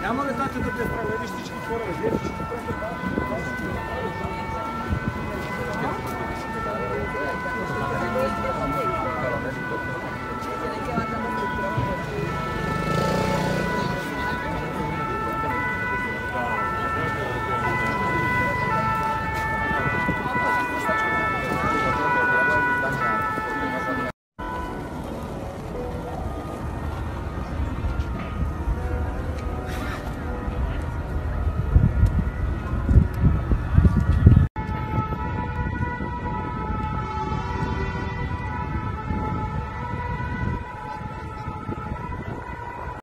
Няма ли таче да те справеди всички хора?